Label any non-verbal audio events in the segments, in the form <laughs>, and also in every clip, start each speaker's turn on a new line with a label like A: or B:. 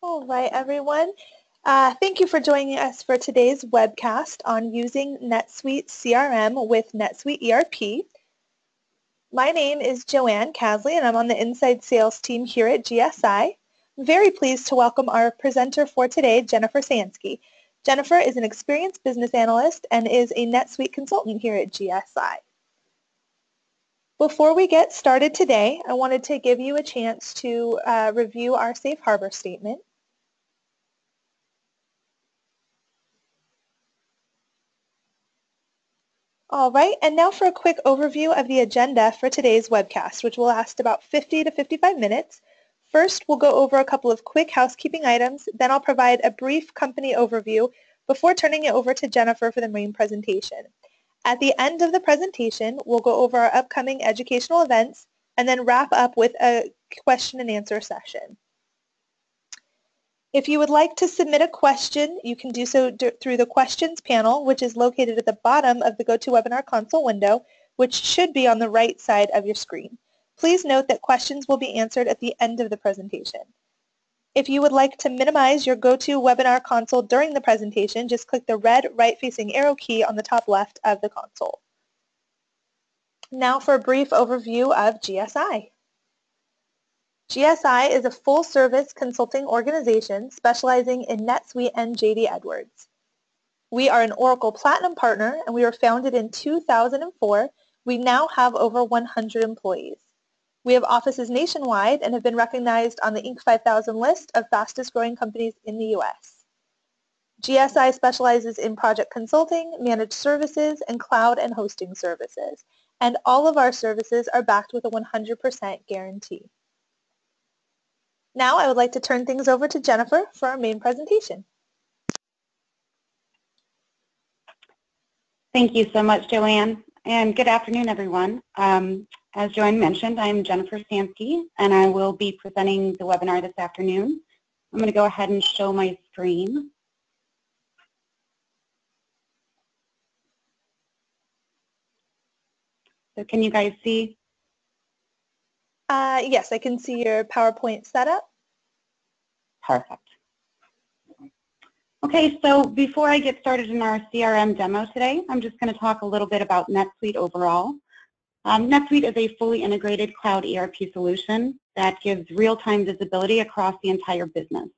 A: All right, everyone. Uh, thank you for joining us for today's webcast on using NetSuite CRM with NetSuite ERP. My name is Joanne Casley, and I'm on the Inside Sales team here at GSI. I'm very pleased to welcome our presenter for today, Jennifer Sansky. Jennifer is an experienced business analyst and is a NetSuite consultant here at GSI. Before we get started today, I wanted to give you a chance to uh, review our safe harbor statement. All right, and now for a quick overview of the agenda for today's webcast, which will last about 50 to 55 minutes. First, we'll go over a couple of quick housekeeping items, then I'll provide a brief company overview before turning it over to Jennifer for the main presentation. At the end of the presentation, we'll go over our upcoming educational events and then wrap up with a question and answer session. If you would like to submit a question, you can do so through the questions panel, which is located at the bottom of the GoToWebinar console window, which should be on the right side of your screen. Please note that questions will be answered at the end of the presentation. If you would like to minimize your GoToWebinar console during the presentation, just click the red right-facing arrow key on the top left of the console. Now for a brief overview of GSI. GSI is a full-service consulting organization specializing in NetSuite and JD Edwards. We are an Oracle Platinum partner and we were founded in 2004. We now have over 100 employees. We have offices nationwide and have been recognized on the Inc. 5000 list of fastest growing companies in the U.S. GSI specializes in project consulting, managed services, and cloud and hosting services. And all of our services are backed with a 100% guarantee. Now I would like to turn things over to Jennifer for our main presentation.
B: Thank you so much, Joanne, and good afternoon, everyone. Um, as Joanne mentioned, I'm Jennifer Sansky, and I will be presenting the webinar this afternoon. I'm going to go ahead and show my screen. So can you guys see
A: uh, yes, I can see your PowerPoint setup.
B: Perfect. Okay, so before I get started in our CRM demo today, I'm just going to talk a little bit about NetSuite overall. Um, NetSuite is a fully integrated cloud ERP solution that gives real-time visibility across the entire business.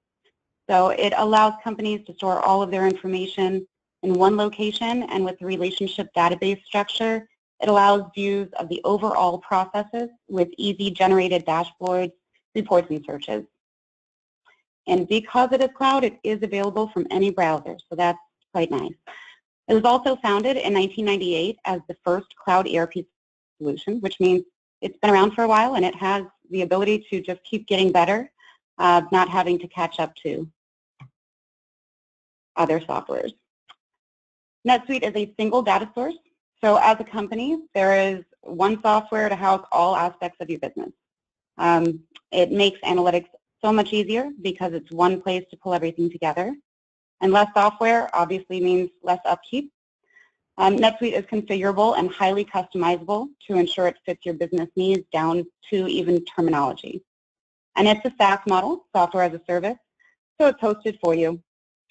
B: So it allows companies to store all of their information in one location and with the relationship database structure, it allows views of the overall processes with easy generated dashboards, reports, and searches. And because it is cloud, it is available from any browser, so that's quite nice. It was also founded in 1998 as the first cloud ERP solution, which means it's been around for a while and it has the ability to just keep getting better, uh, not having to catch up to other softwares. NetSuite is a single data source so as a company, there is one software to house all aspects of your business. Um, it makes analytics so much easier because it's one place to pull everything together. And less software obviously means less upkeep. Um, NetSuite is configurable and highly customizable to ensure it fits your business needs down to even terminology. And it's a SaaS model, software as a service, so it's hosted for you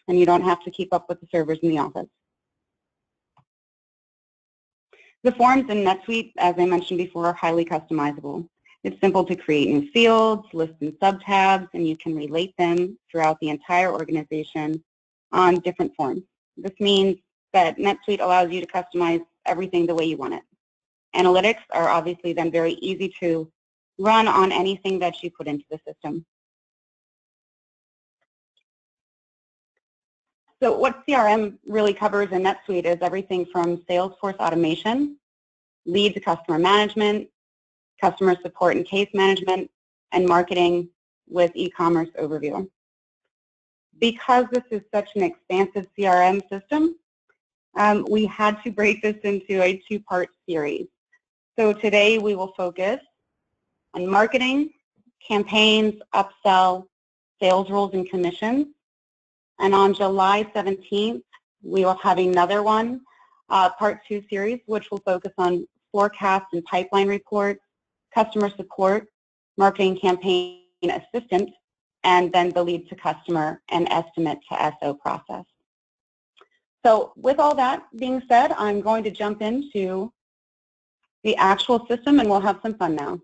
B: and you don't have to keep up with the servers in the office. The forms in NetSuite, as I mentioned before, are highly customizable. It's simple to create new fields, lists and subtabs, and you can relate them throughout the entire organization on different forms. This means that NetSuite allows you to customize everything the way you want it. Analytics are obviously then very easy to run on anything that you put into the system. So what CRM really covers in NetSuite is everything from Salesforce automation, lead to customer management, customer support and case management, and marketing with e-commerce overview. Because this is such an expansive CRM system, um, we had to break this into a two-part series. So today we will focus on marketing, campaigns, upsell, sales rules and commissions, and on July 17th, we will have another one, uh, part two series, which will focus on forecast and pipeline reports, customer support, marketing campaign assistance, and then the lead to customer and estimate to SO process. So with all that being said, I'm going to jump into the actual system and we'll have some fun now.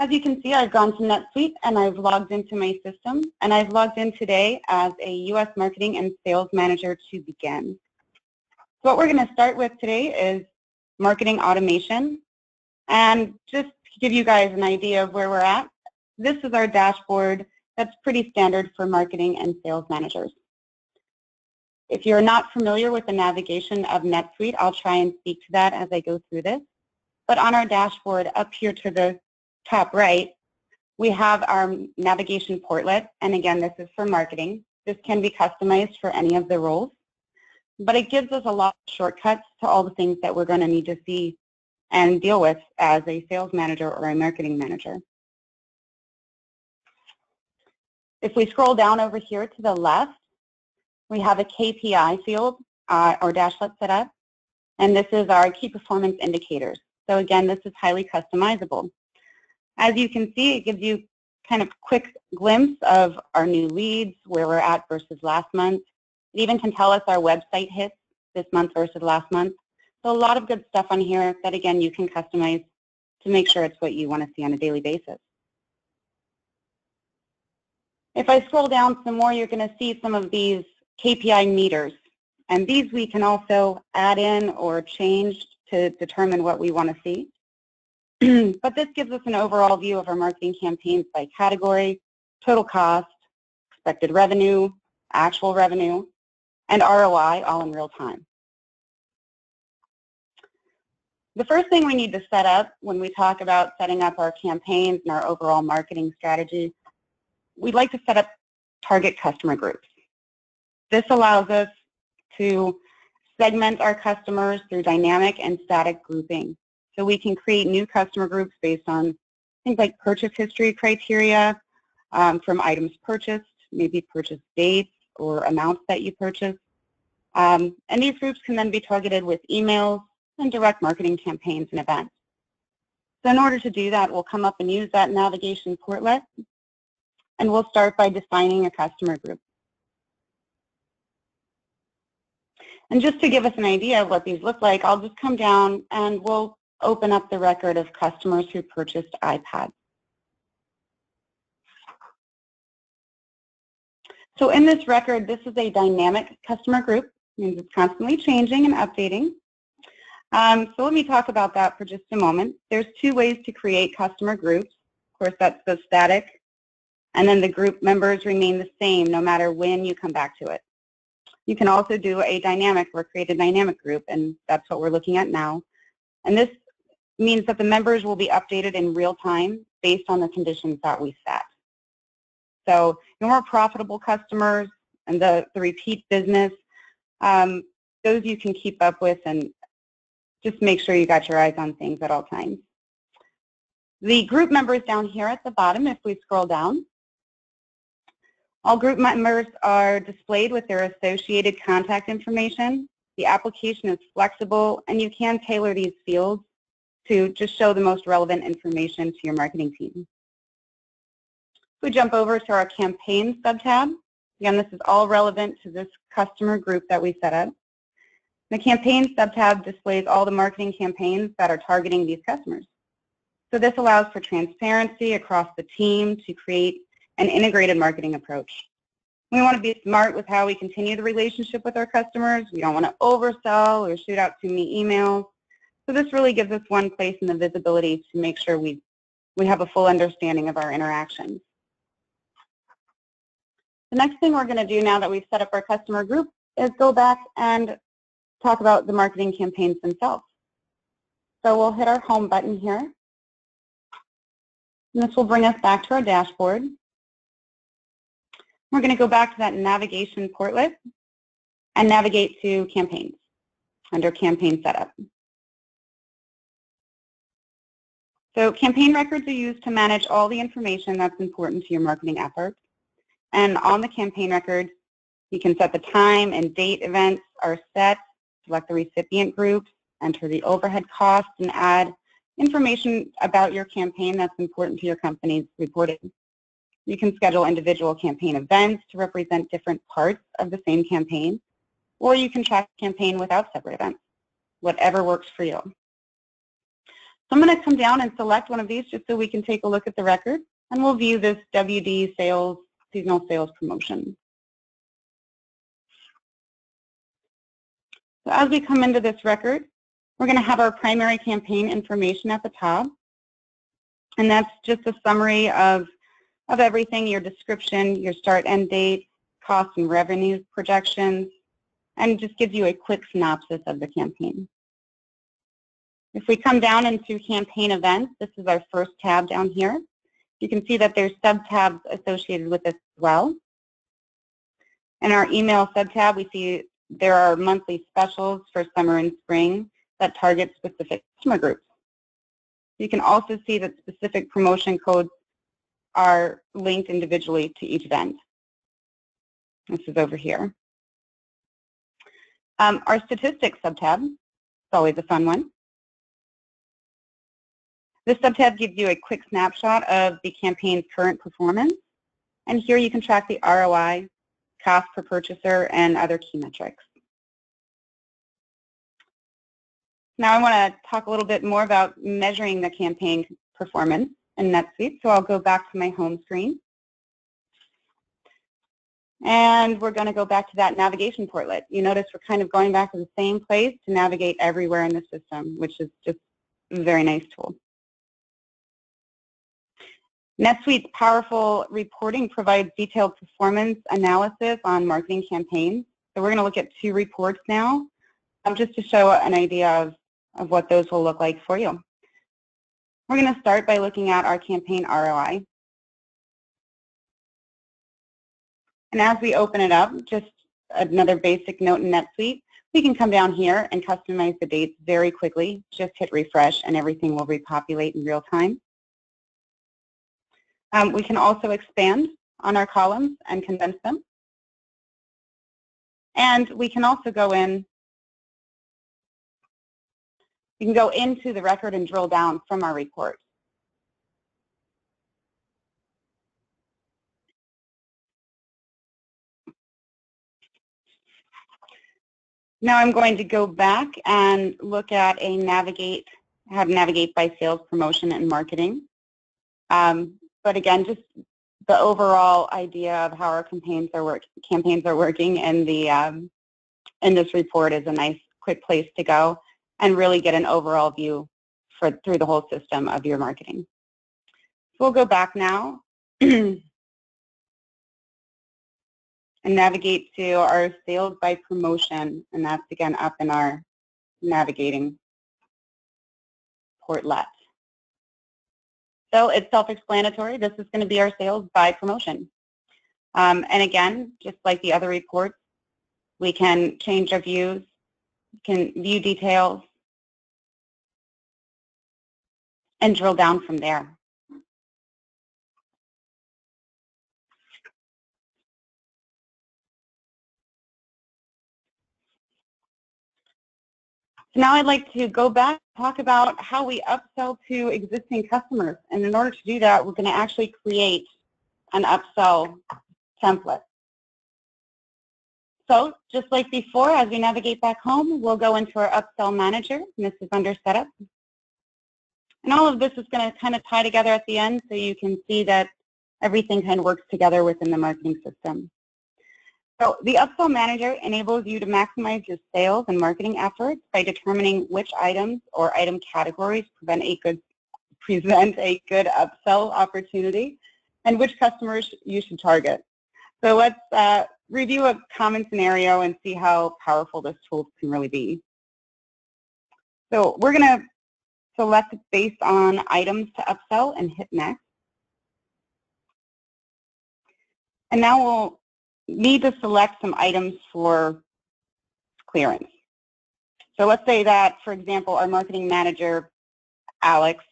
B: As you can see, I've gone to NetSuite and I've logged into my system and I've logged in today as a U.S. Marketing and Sales Manager to begin. So what we're going to start with today is marketing automation and just to give you guys an idea of where we're at, this is our dashboard that's pretty standard for marketing and sales managers. If you're not familiar with the navigation of NetSuite, I'll try and speak to that as I go through this. But on our dashboard up here to the top right, we have our navigation portlet. And again, this is for marketing. This can be customized for any of the roles. But it gives us a lot of shortcuts to all the things that we're going to need to see and deal with as a sales manager or a marketing manager. If we scroll down over here to the left, we have a KPI field uh, or dashlet set up, and this is our key performance indicators. So again, this is highly customizable. As you can see, it gives you kind of quick glimpse of our new leads, where we're at versus last month. It even can tell us our website hits this month versus last month. So a lot of good stuff on here that, again, you can customize to make sure it's what you want to see on a daily basis. If I scroll down some more, you're going to see some of these KPI meters. And these we can also add in or change to determine what we want to see. <clears throat> but this gives us an overall view of our marketing campaigns by category, total cost, expected revenue, actual revenue, and ROI all in real time. The first thing we need to set up when we talk about setting up our campaigns and our overall marketing strategy we'd like to set up target customer groups. This allows us to segment our customers through dynamic and static grouping. So we can create new customer groups based on things like purchase history criteria um, from items purchased, maybe purchase dates or amounts that you purchased. Um, and these groups can then be targeted with emails and direct marketing campaigns and events. So in order to do that, we'll come up and use that navigation portlet and we'll start by defining a customer group. And just to give us an idea of what these look like, I'll just come down and we'll open up the record of customers who purchased iPads. So in this record, this is a dynamic customer group. Means it's constantly changing and updating. Um, so let me talk about that for just a moment. There's two ways to create customer groups. Of course, that's the static and then the group members remain the same no matter when you come back to it. You can also do a dynamic or create a dynamic group, and that's what we're looking at now. And this means that the members will be updated in real time based on the conditions that we set. So your more profitable customers and the, the repeat business, um, those you can keep up with and just make sure you got your eyes on things at all times. The group members down here at the bottom, if we scroll down, all group members are displayed with their associated contact information. The application is flexible and you can tailor these fields to just show the most relevant information to your marketing team. If We jump over to our campaign subtab. Again, this is all relevant to this customer group that we set up. The campaign subtab displays all the marketing campaigns that are targeting these customers. So this allows for transparency across the team to create an integrated marketing approach. We want to be smart with how we continue the relationship with our customers. We don't want to oversell or shoot out too many emails. So this really gives us one place in the visibility to make sure we, we have a full understanding of our interactions. The next thing we're going to do now that we've set up our customer group is go back and talk about the marketing campaigns themselves. So we'll hit our home button here. And this will bring us back to our dashboard. We're going to go back to that navigation portlet and navigate to campaigns under campaign setup. So campaign records are used to manage all the information that's important to your marketing efforts. And on the campaign record, you can set the time and date events are set, select the recipient groups, enter the overhead costs, and add information about your campaign that's important to your company's reporting. You can schedule individual campaign events to represent different parts of the same campaign, or you can track campaign without separate events, whatever works for you. So I'm going to come down and select one of these just so we can take a look at the record, and we'll view this WD sales, seasonal sales promotion. So as we come into this record, we're going to have our primary campaign information at the top. And that's just a summary of, of everything, your description, your start end date, cost and revenue projections, and just gives you a quick synopsis of the campaign. If we come down into campaign events, this is our first tab down here. You can see that there's sub-tabs associated with this as well. In our email sub-tab, we see there are monthly specials for summer and spring that target specific customer groups. You can also see that specific promotion codes are linked individually to each event. This is over here. Um, our statistics subtab, is always a fun one. This subtab gives you a quick snapshot of the campaign's current performance. And here you can track the ROI, cost per purchaser, and other key metrics. Now I want to talk a little bit more about measuring the campaign performance in NetSuite. So I'll go back to my home screen. And we're going to go back to that navigation portlet. You notice we're kind of going back to the same place to navigate everywhere in the system, which is just a very nice tool. NetSuite's powerful reporting provides detailed performance analysis on marketing campaigns. So we're going to look at two reports now, um, just to show an idea of of what those will look like for you. We're going to start by looking at our campaign ROI. And as we open it up, just another basic note in NetSuite, we can come down here and customize the dates very quickly. Just hit refresh and everything will repopulate in real time. Um, we can also expand on our columns and condense them. And we can also go in you can go into the record and drill down from our report. Now I'm going to go back and look at a navigate, how to navigate by sales, promotion, and marketing. Um, but again, just the overall idea of how our campaigns are work, campaigns are working in the um, in this report is a nice quick place to go and really get an overall view for through the whole system of your marketing. So we'll go back now <clears throat> and navigate to our sales by promotion, and that's again up in our navigating portlet. So it's self-explanatory. This is going to be our sales by promotion. Um, and again, just like the other reports, we can change our views can view details and drill down from there. Now I'd like to go back talk about how we upsell to existing customers. And in order to do that, we're going to actually create an upsell template. So just like before, as we navigate back home, we'll go into our upsell manager, and this is under setup. And all of this is going to kind of tie together at the end so you can see that everything kind of works together within the marketing system. So the upsell manager enables you to maximize your sales and marketing efforts by determining which items or item categories prevent a good, present a good upsell opportunity and which customers you should target. So let's uh, review a common scenario and see how powerful this tool can really be. So we're going to select based on items to upsell and hit next. And now we'll need to select some items for clearance. So let's say that, for example, our marketing manager, Alex,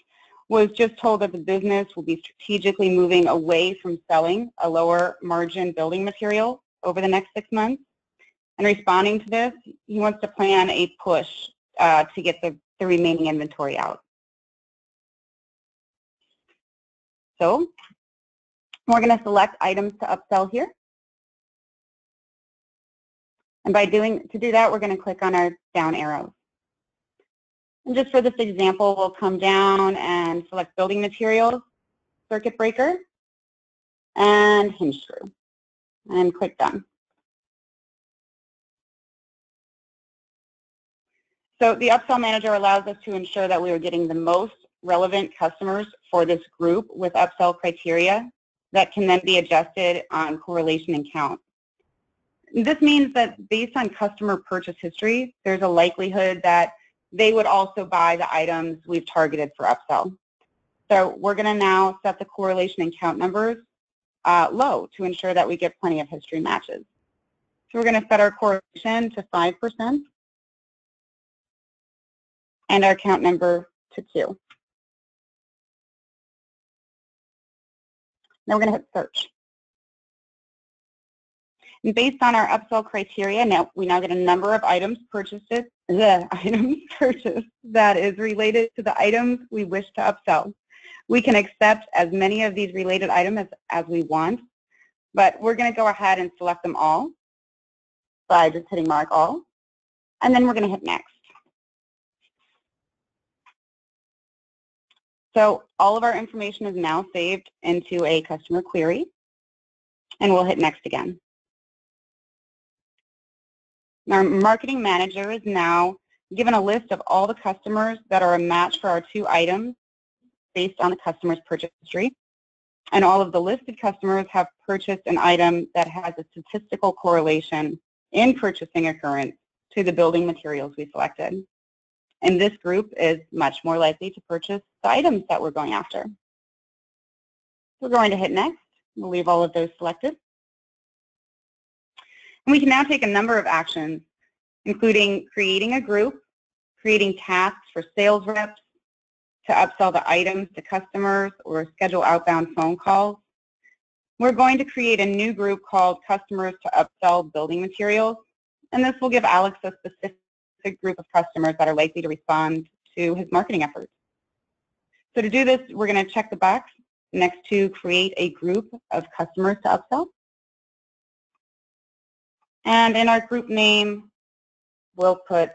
B: was just told that the business will be strategically moving away from selling a lower margin building material over the next six months. And responding to this, he wants to plan a push uh, to get the, the remaining inventory out. so. We're going to select items to upsell here. And by doing, to do that, we're going to click on our down arrows. And just for this example, we'll come down and select building materials, circuit breaker, and hinge screw, and click done. So the upsell manager allows us to ensure that we are getting the most relevant customers for this group with upsell criteria that can then be adjusted on correlation and count. This means that based on customer purchase history, there's a likelihood that they would also buy the items we've targeted for upsell. So we're going to now set the correlation and count numbers uh, low to ensure that we get plenty of history matches. So we're going to set our correlation to 5% and our count number to 2. Now we're going to hit search. And based on our upsell criteria, now we now get a number of items purchased, the <laughs> items purchased that is related to the items we wish to upsell. We can accept as many of these related items as, as we want, but we're going to go ahead and select them all by just hitting mark all, and then we're going to hit next. So all of our information is now saved into a customer query, and we'll hit next again. Our marketing manager is now given a list of all the customers that are a match for our two items based on the customer's purchase history. And all of the listed customers have purchased an item that has a statistical correlation in purchasing occurrence to the building materials we selected. And this group is much more likely to purchase the items that we're going after. We're going to hit next. We'll leave all of those selected. And we can now take a number of actions, including creating a group, creating tasks for sales reps to upsell the items to customers or schedule outbound phone calls. We're going to create a new group called Customers to Upsell Building Materials, and this will give Alex a specific group of customers that are likely to respond to his marketing efforts. So to do this, we're going to check the box next to create a group of customers to upsell. And in our group name, we'll put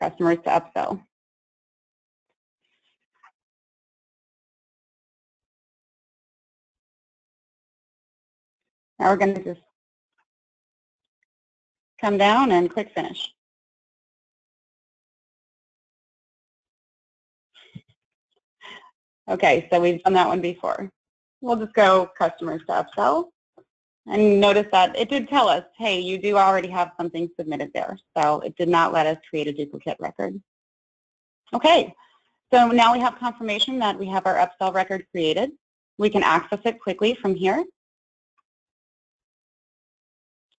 B: customers to upsell. Now we're going to just come down and click finish. Okay, so we've done that one before. We'll just go customers to upsell. And notice that it did tell us, hey, you do already have something submitted there. So it did not let us create a duplicate record. Okay, so now we have confirmation that we have our upsell record created. We can access it quickly from here.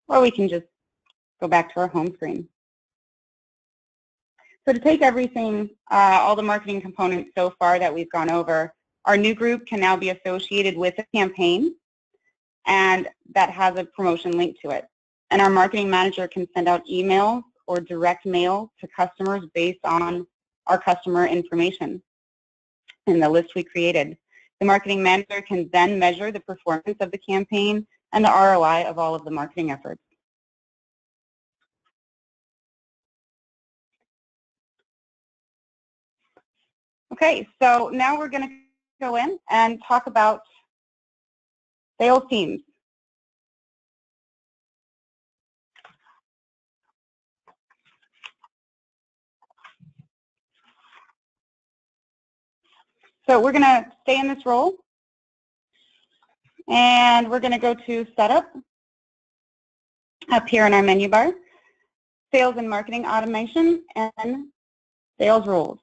B: Or we can just go back to our home screen. So to take everything, uh, all the marketing components so far that we've gone over, our new group can now be associated with a campaign and that has a promotion link to it. And our marketing manager can send out emails or direct mail to customers based on our customer information in the list we created. The marketing manager can then measure the performance of the campaign and the ROI of all of the marketing efforts. Okay, so now we're going to go in and talk about sales teams. So we're going to stay in this role and we're going to go to setup up here in our menu bar, sales and marketing automation and sales rules.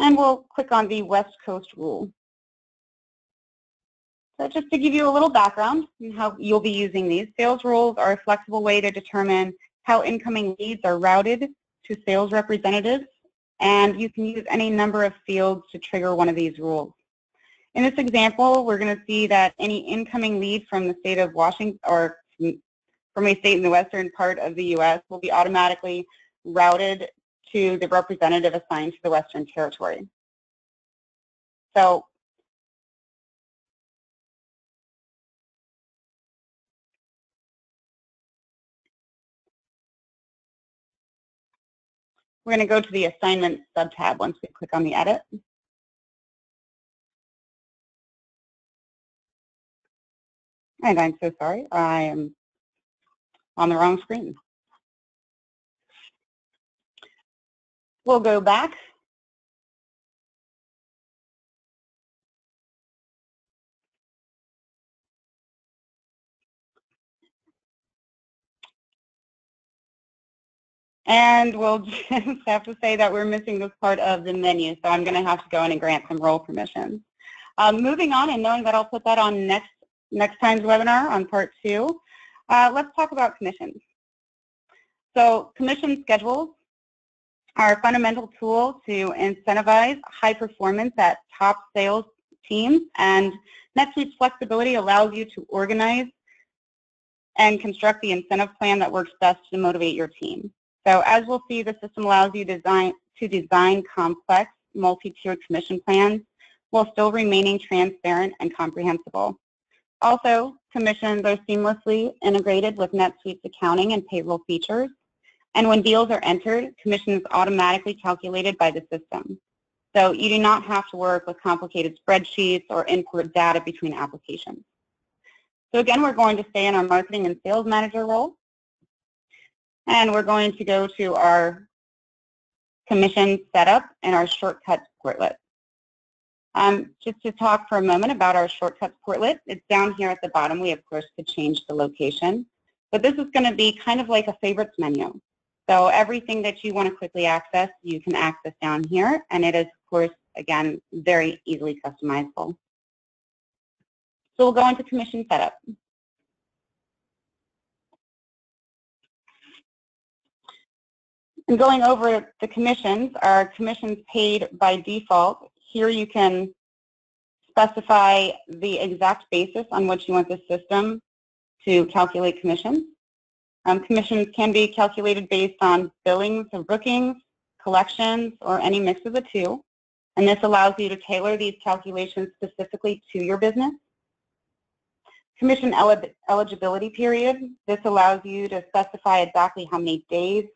B: And we'll click on the West Coast rule. So just to give you a little background on how you'll be using these, sales rules are a flexible way to determine how incoming leads are routed to sales representatives, and you can use any number of fields to trigger one of these rules. In this example, we're going to see that any incoming lead from the state of Washington or from a state in the western part of the U.S. will be automatically routed to the representative assigned to the Western Territory. So we're going to go to the assignment subtab once we click on the edit. And I'm so sorry, I am on the wrong screen. We'll go back. And we'll <laughs> just have to say that we're missing this part of the menu, so I'm going to have to go in and grant some role permissions. Um, moving on and knowing that I'll put that on next next time's webinar on part two, uh, let's talk about commissions. So commission schedules a fundamental tool to incentivize high performance at top sales teams, and NetSuite's flexibility allows you to organize and construct the incentive plan that works best to motivate your team. So as we'll see, the system allows you design, to design complex multi-tiered commission plans while still remaining transparent and comprehensible. Also, commissions are seamlessly integrated with NetSuite's accounting and payroll features. And when deals are entered, commission is automatically calculated by the system. So you do not have to work with complicated spreadsheets or input data between applications. So again, we're going to stay in our marketing and sales manager role. And we're going to go to our commission setup and our shortcuts portlet. Um, just to talk for a moment about our shortcuts portlet, it's down here at the bottom. We, of course, could change the location. But this is going to be kind of like a favorites menu. So everything that you want to quickly access, you can access down here. And it is, of course, again, very easily customizable. So we'll go into commission setup. And going over the commissions, our commissions paid by default here you can specify the exact basis on which you want the system to calculate commissions. Um, commissions can be calculated based on billings or bookings, collections, or any mix of the two. And this allows you to tailor these calculations specifically to your business. Commission eligibility period. This allows you to specify exactly how many days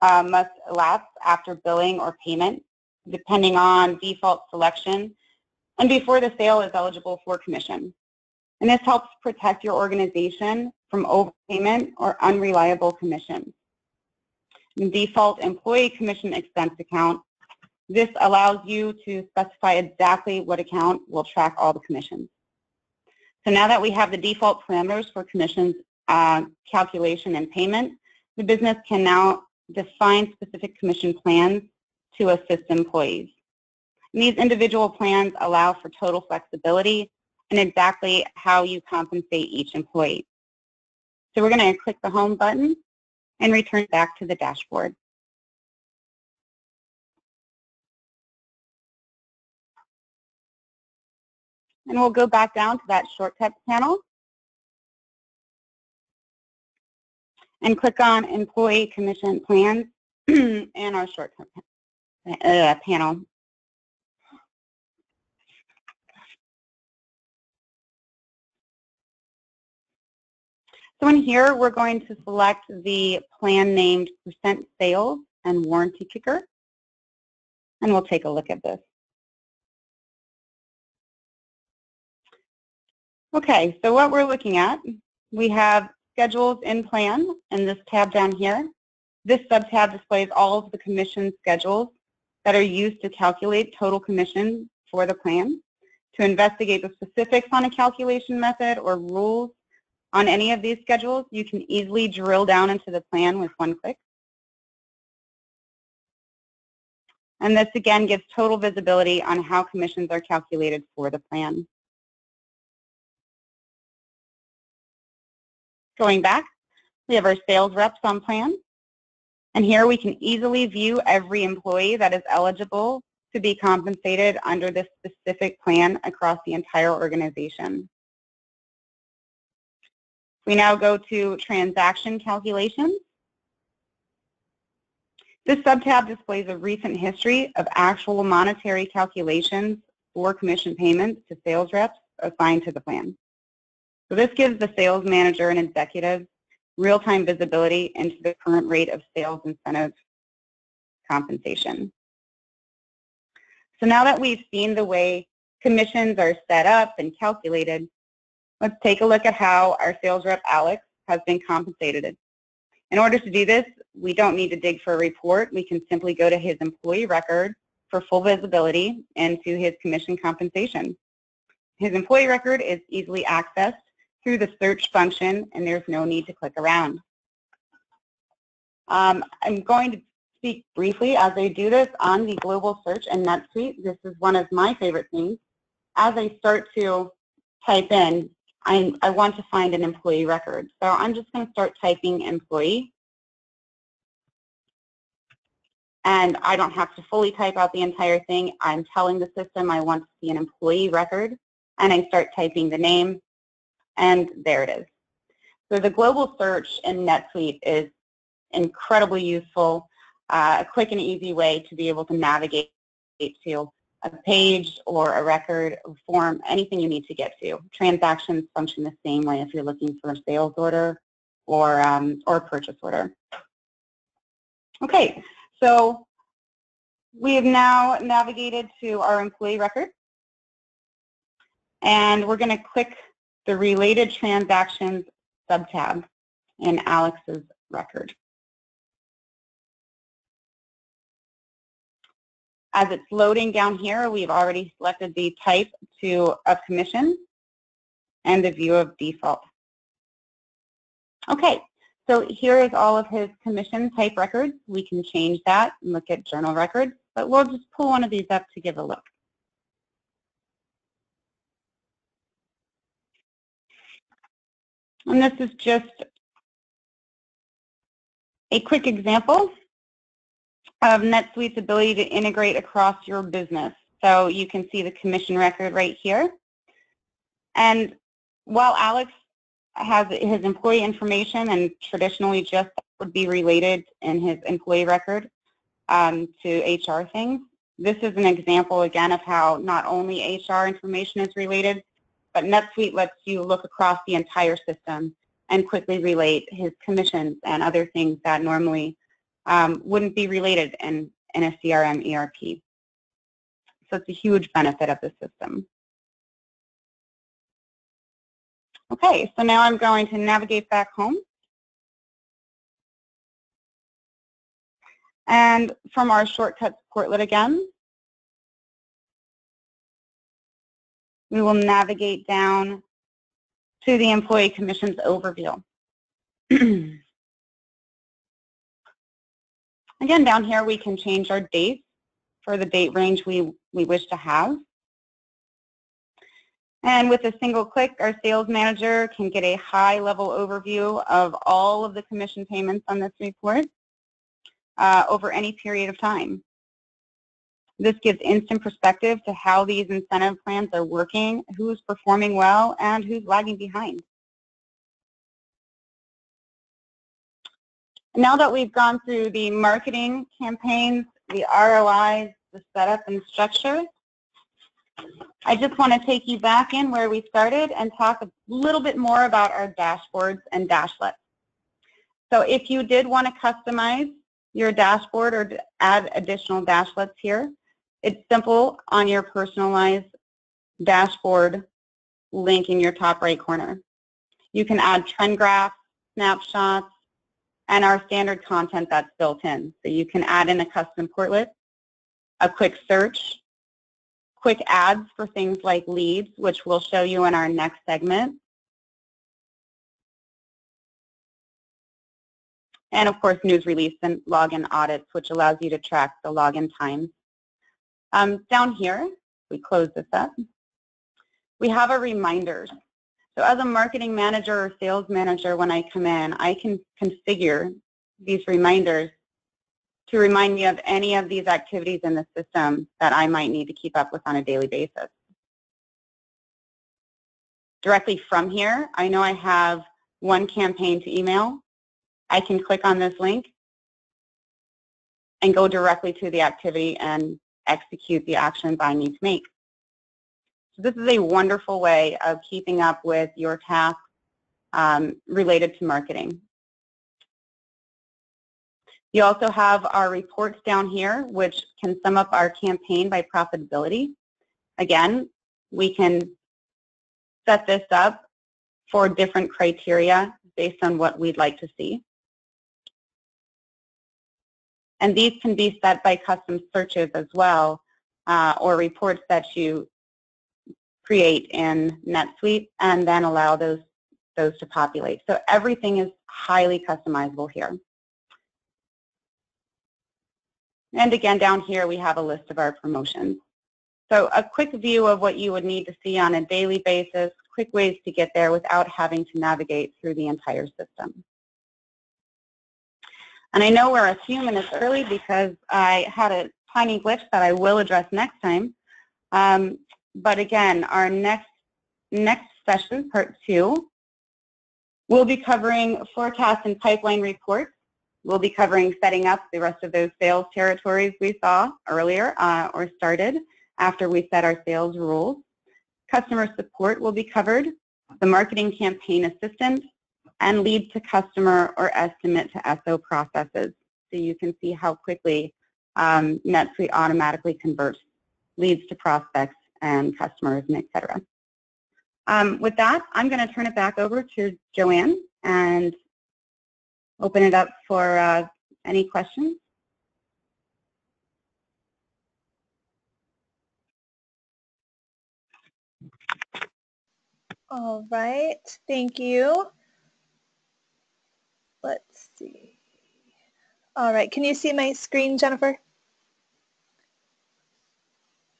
B: uh, must elapse after billing or payment depending on default selection, and before the sale is eligible for commission. And this helps protect your organization from overpayment or unreliable commissions. Default employee commission expense account, this allows you to specify exactly what account will track all the commissions. So now that we have the default parameters for commissions uh, calculation and payment, the business can now define specific commission plans to assist employees. And these individual plans allow for total flexibility and exactly how you compensate each employee. So we're going to click the Home button and return back to the dashboard. And we'll go back down to that shortcuts panel and click on Employee Commission Plans <clears throat> and our shortcut uh, panel. So in here, we're going to select the plan named percent sales and warranty kicker. And we'll take a look at this. Okay, so what we're looking at, we have schedules in plan in this tab down here. This sub-tab displays all of the commission schedules that are used to calculate total commission for the plan, to investigate the specifics on a calculation method or rules on any of these schedules, you can easily drill down into the plan with one click. And this again gives total visibility on how commissions are calculated for the plan. Going back, we have our sales reps on plan. And here we can easily view every employee that is eligible to be compensated under this specific plan across the entire organization. We now go to transaction calculations. This subtab displays a recent history of actual monetary calculations for commission payments to sales reps assigned to the plan. So this gives the sales manager and executive real-time visibility into the current rate of sales incentive compensation. So now that we've seen the way commissions are set up and calculated, let's take a look at how our sales rep, Alex, has been compensated. In order to do this, we don't need to dig for a report. We can simply go to his employee record for full visibility into his commission compensation. His employee record is easily accessed through the search function and there's no need to click around. Um, I'm going to speak briefly as I do this on the global search and NetSuite. This is one of my favorite things. As I start to type in, I, I want to find an employee record. So I'm just going to start typing employee. And I don't have to fully type out the entire thing. I'm telling the system I want to see an employee record. And I start typing the name, and there it is. So the global search in NetSuite is incredibly useful, uh, a quick and easy way to be able to navigate to a page or a record or form, anything you need to get to. Transactions function the same way if you're looking for a sales order or, um, or a purchase order. Okay, so we have now navigated to our employee record. And we're going to click the related transactions subtab in Alex's record. As it's loading down here, we've already selected the type to of commission and the view of default. Okay, so here is all of his commission type records. We can change that and look at journal records, but we'll just pull one of these up to give a look. And this is just a quick example of NetSuite's ability to integrate across your business. So you can see the commission record right here. And while Alex has his employee information and traditionally just would be related in his employee record um, to HR things, this is an example again of how not only HR information is related, but NetSuite lets you look across the entire system and quickly relate his commissions and other things that normally um, wouldn't be related in, in a CRM ERP. So it's a huge benefit of the system. Okay, so now I'm going to navigate back home. And from our shortcuts portlet again, we will navigate down to the employee commissions overview. <clears throat> Again, down here we can change our dates for the date range we, we wish to have. And with a single click, our sales manager can get a high-level overview of all of the commission payments on this report uh, over any period of time. This gives instant perspective to how these incentive plans are working, who's performing well, and who's lagging behind. Now that we've gone through the marketing campaigns, the ROIs, the setup and structure, I just want to take you back in where we started and talk a little bit more about our dashboards and dashlets. So if you did want to customize your dashboard or add additional dashlets here, it's simple on your personalized dashboard link in your top right corner. You can add trend graphs, snapshots, and our standard content that's built in. So you can add in a custom portlet, a quick search, quick adds for things like leads, which we'll show you in our next segment. And of course, news release and login audits, which allows you to track the login times um, down here, we close this up, we have a reminders. So as a marketing manager or sales manager, when I come in, I can configure these reminders to remind me of any of these activities in the system that I might need to keep up with on a daily basis. Directly from here, I know I have one campaign to email. I can click on this link and go directly to the activity and execute the actions I need to make. This is a wonderful way of keeping up with your tasks um, related to marketing. You also have our reports down here, which can sum up our campaign by profitability. Again, we can set this up for different criteria based on what we'd like to see. And these can be set by custom searches as well, uh, or reports that you create in NetSuite and then allow those, those to populate. So everything is highly customizable here. And again, down here we have a list of our promotions. So a quick view of what you would need to see on a daily basis, quick ways to get there without having to navigate through the entire system. And I know we're a few minutes early because I had a tiny glitch that I will address next time. Um, but again, our next, next session, part two, we'll be covering forecast and pipeline reports. We'll be covering setting up the rest of those sales territories we saw earlier uh, or started after we set our sales rules. Customer support will be covered, the marketing campaign assistant, and lead to customer or estimate to SO processes. So you can see how quickly um, NetSuite automatically converts leads to prospects and customers and et cetera. Um, with that, I'm going to turn it back over to Joanne and open it up for uh, any questions.
A: All right, thank you. Let's see. All right, can you see my screen, Jennifer?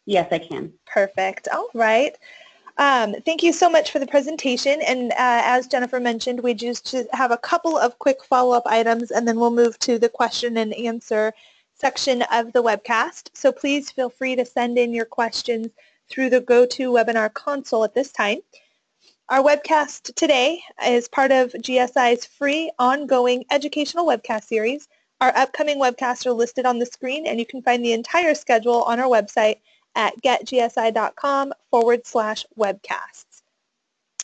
B: Yes, I can.
A: Perfect. All right. Um, thank you so much for the presentation. And uh, as Jennifer mentioned, we just have a couple of quick follow-up items, and then we'll move to the question and answer section of the webcast. So please feel free to send in your questions through the GoToWebinar console at this time. Our webcast today is part of GSI's free ongoing educational webcast series. Our upcoming webcasts are listed on the screen and you can find the entire schedule on our website at getgsi.com forward slash webcasts.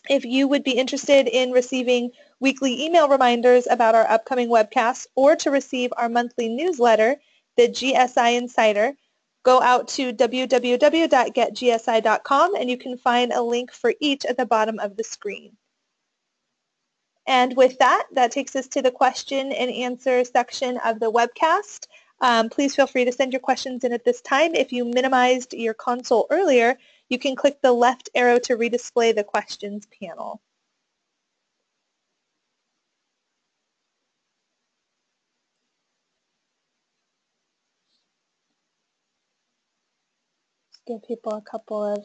A: If you would be interested in receiving weekly email reminders about our upcoming webcasts or to receive our monthly newsletter, the GSI Insider, go out to www.getgsi.com and you can find a link for each at the bottom of the screen. And with that, that takes us to the question and answer section of the webcast. Um, please feel free to send your questions in at this time. If you minimized your console earlier, you can click the left arrow to redisplay the questions panel. give people a couple of,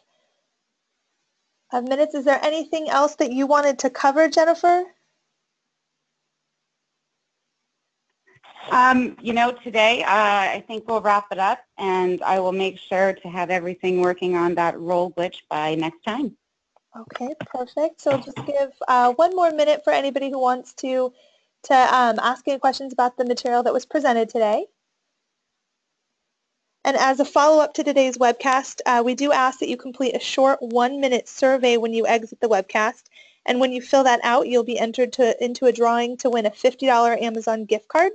A: of minutes. Is there anything else that you wanted to cover, Jennifer?
B: Um, you know, today uh, I think we'll wrap it up and I will make sure to have everything working on that roll glitch by next time.
A: Okay, perfect. So just give uh, one more minute for anybody who wants to to um, ask any questions about the material that was presented today. And as a follow-up to today's webcast, uh, we do ask that you complete a short one-minute survey when you exit the webcast. And when you fill that out, you'll be entered to, into a drawing to win a $50 Amazon gift card.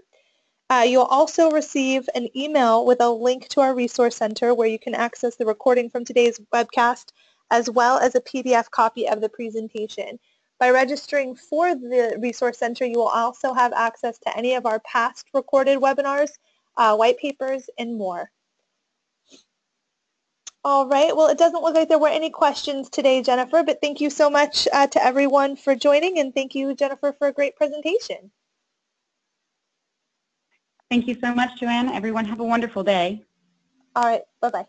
A: Uh, you'll also receive an email with a link to our resource center where you can access the recording from today's webcast as well as a PDF copy of the presentation. By registering for the Resource Center, you will also have access to any of our past recorded webinars, uh, white papers, and more. All right. Well, it doesn't look like there were any questions today, Jennifer, but thank you so much uh, to everyone for joining, and thank you, Jennifer, for a great presentation.
B: Thank you so much, Joanne. Everyone have a wonderful day.
A: All right. Bye-bye.